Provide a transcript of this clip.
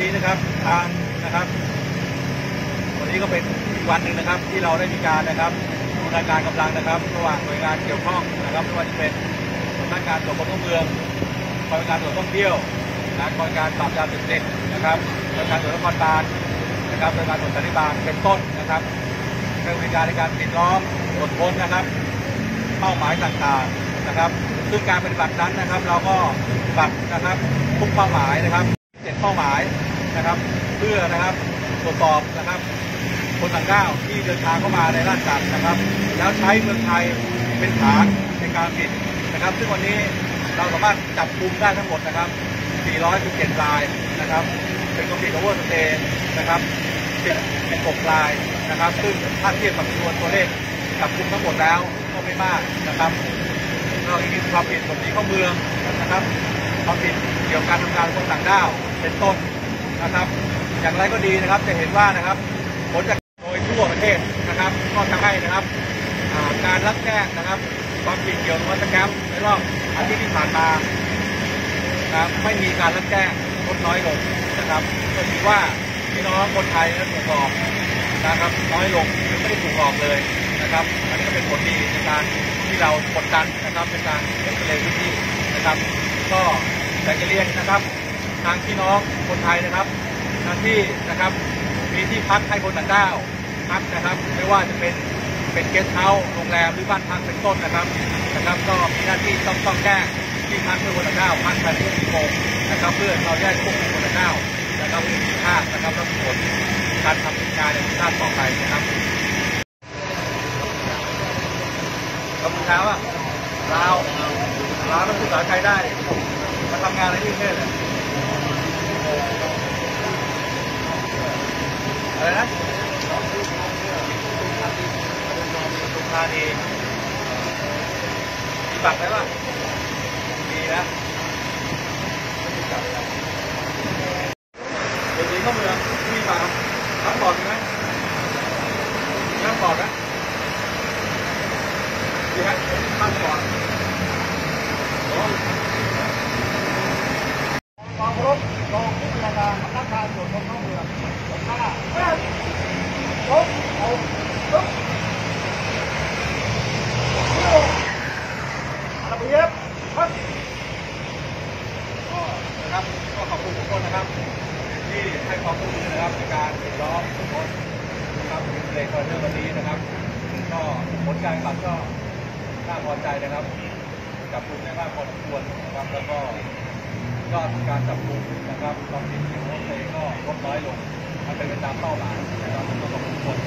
นี้นะครับทางนะครับ วันนี้ก็เป็นอีกวันหนึ่งนะครับ ที่เราได้มีการนะครับบูรณาการกำลังนะครับ ระหว่างหน่วยงานเกี่ยวข้องนะครับไม่ว่าจะเป็นสำนักงานตรวจคนเข้าเมืองกองการตรวจท่องเที่ยวนะกองการปราบยาเสพติดนะครับกองการตรวจนครบาลนะครับกองการตรวจสันติบาลเป็นต้นนะครับดำเนิการในการปิดล้อมตรวจค้นนะครับเป้าหมายต่างๆนะครับ ซึ่งการปฏิบัตินั้นนะครับ เราก็ปรับนะครับทุกเป้าหมายนะครับ เจ็ดเป้าหมายนะครับ เพื่อนะครับตรวจสอบนะครับคนต่างด้าวที่เดินทางเข้ามาในราชอาณาจักรนะครับ แล้วใช้เมืองไทยเป็นฐานในการผิดนะครับ ซึ่งวันนี้เราสามารถจับกลุ่มได้ทั้งหมดนะครับ 417รายนะครับ เป็นกลุ่มผิด overstay นะครับ16รายนะครับ ซึ่งถ้าเทียบกับจำนวนตัวเลขจับกลุ่มทั้งหมดแล้วก็ไม่มากนะครับ เรายังมีความผิดกฎหมายเข้าเมืองนะครับ ความผิดเกี่ยวกับการทำงานคนต่างด้าวเป็นต้นนะครับ อย่างไรก็ดีนะครับจะเห็นว่านะครับผลจากโดยทั่วประเทศนะครับ ก็ทำให้นะครับการรับแจ้งนะครับ ความผิดเกี่ยวกับวัตกรรมในรอบอาทิตย์ที่ผ่านมานะครับไม่มีการรับแจ้งลดน้อยลงนะครับก็ถือว่าพี่น้องคนไทยนั้นถูกหลอกนะครับน้อยลงหรือไม่ได้ถูกหลอกเลยนะครับ อันนี้ก็เป็นผลดีในการที่เรากดดันนะครับในการเอ็กซเรย์พื้นที่นะครับ ก็ อยากจะเรียนนะครับ ทางพี่น้องคนไทยนะครับทางที่นะครับมีที่พักให้คนต่างด้าวพักนะครับ ไม่ว่าจะเป็นเป็นเกสต์เฮาส์โรงแรมหรือบ้านพักเป็นต้นนะครับนะครับ ก็มีหน้าที่ต้องต้องแจ้งที่พักเมื่อคนต่างด้าวพักภายในชั่วโมงนะครับ เพื่อเราได้ควบคุมคนต่างด้าวนะครับมีคุณค่านะครับและผลการทำงานในชาติต่อไปนะครับกัมพูชาว่ะลาวลาวต้องพูดภาษาไทยได้ มาทำงานอะไรที่เทศเลยอะไรนะสุธานีมีบัตรไหมล่ะมีนะเดี๋ยวนี้เข้าเมืองมีบัตรรับปอดไหมรับปอดนะดีไหมรับปอดโอ้ ความเคารพรองผู้บัญชาการสำนักงานตรวจคนเข้าเมืองผมหน้าเฮ้ยยกเอายกระเบียบครับ นะครับก็ขอบคุณทุกคนนะครับ ที่ให้ความร่วมมือนะครับ ในการปิดล้อมทุกคนนะครับเป็นเลคอนเนอร์วันนี้นะครับก็ผลการขับก็น่าพอใจนะครับ จับกลุ่มได้มากพอสมควรนะครับ แล้วก็ยอดการจับกลุ่มนะครับความผิดเกี่ยวกับรถเมย์ก็ลดน้อยลงมันเป็นไปตามเป้าหมายนะครับก็ขอบคุณทุกคน